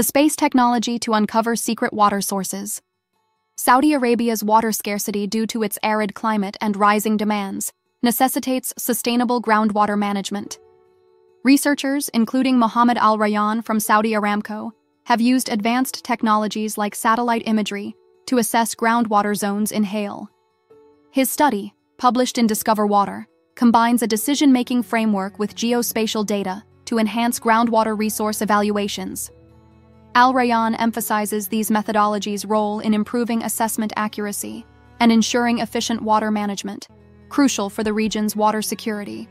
the space technology to uncover secret water sources. Saudi Arabia's water scarcity due to its arid climate and rising demands necessitates sustainable groundwater management. Researchers, including Mohammed Al Rayyan from Saudi Aramco, have used advanced technologies like satellite imagery to assess groundwater zones in Hail. His study, published in Discover Water, combines a decision making framework with geospatial data to enhance groundwater resource evaluations. Al Rayyan emphasizes these methodologies' role in improving assessment accuracy and ensuring efficient water management, crucial for the region's water security.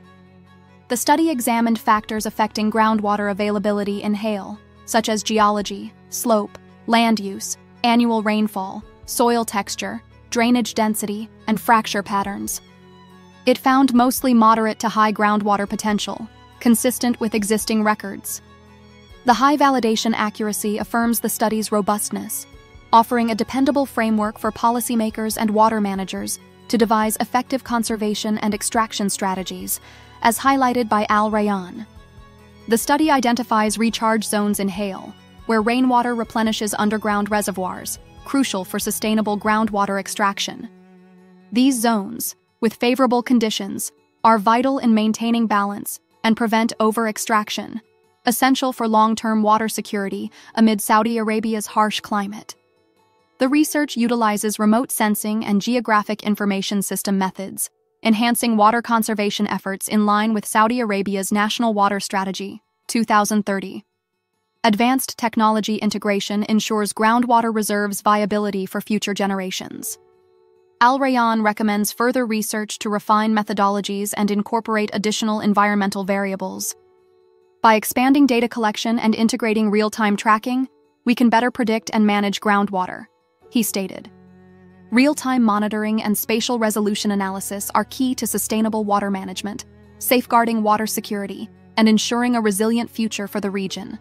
The study examined factors affecting groundwater availability in Hail, such as geology, slope, land use, annual rainfall, soil texture, drainage density, and fracture patterns. It found mostly moderate to high groundwater potential, consistent with existing records. The high validation accuracy affirms the study's robustness, offering a dependable framework for policymakers and water managers to devise effective conservation and extraction strategies, as highlighted by Al Rayyan. The study identifies recharge zones in Hail, where rainwater replenishes underground reservoirs, crucial for sustainable groundwater extraction. These zones, with favorable conditions, are vital in maintaining balance and prevent over extraction, essential for long term water security amid Saudi Arabia's harsh climate. The research utilizes remote sensing and geographic information system methods, enhancing water conservation efforts in line with Saudi Arabia's National Water Strategy 2030. Advanced technology integration ensures groundwater reserves viability for future generations. Al Rayyan recommends further research to refine methodologies and incorporate additional environmental variables. By expanding data collection and integrating real time tracking, we can better predict and manage groundwater, he stated. Real time monitoring and spatial resolution analysis are key to sustainable water management, safeguarding water security, and ensuring a resilient future for the region.